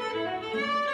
Música